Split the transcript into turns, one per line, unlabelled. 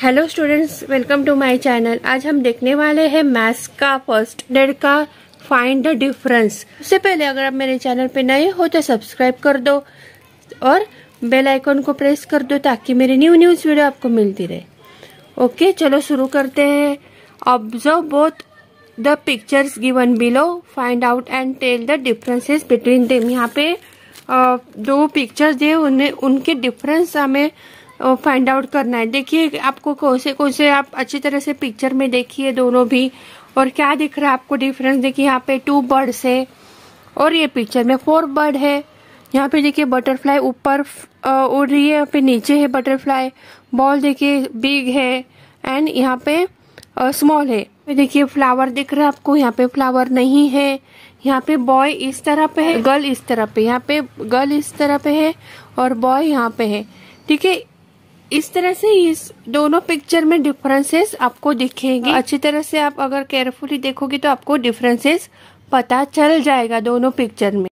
Hello students welcome to my channel आज हम देखने वाले हैं मैथ्स का फ़र्स्ट डेड का फाइंड द डिफरेंस उससे पहले अगर आप मेरे चैनल पे नए हो तो सब्सक्राइब कर दो और बेल आइकन को प्रेस कर दो ताकि मेरी न्यू न्यूज़ वीडियो आपको मिलती रहे। ओके चलो शुरू करते हैं। Observe both the pictures given below find out and tell the differences between them यहाँ पे दो पिक्चर्स दिए, उन्हें, उनके डिफरेंस हमें फाइंड आउट करना है। देखिए, आपको कौन से कौन से आप अच्छी तरह से पिक्चर में देखिए दोनों भी, और क्या दिख रहा है आपको डिफरेंस देखिए, यहाँ पे टू बर्ड्स है, और ये पिक्चर में फोर बर्ड है। यहाँ पे देखिए बटरफ्लाई ऊपर उड़ रही है, यहाँ पे नीचे है बटरफ्लाई बॉल देखिए बिग है एंड यहाँ पे स्मॉल है। देखिए फ्लावर दिख रहा है आपको, यहाँ पे फ्लावर नहीं है। यहाँ पे बॉय इस तरह पे है गर्ल इस तरह पे। यहाँ पे गर्ल इस तरह पे है और बॉय यहाँ पे है। ठीक है? इस तरह से इस दोनों पिक्चर में डिफरेंसेस आपको दिखेंगे। अच्छी तरह से आप अगर केयरफुली देखोगे तो आपको डिफरेंसेस पता चल जाएगा दोनों पिक्चर में।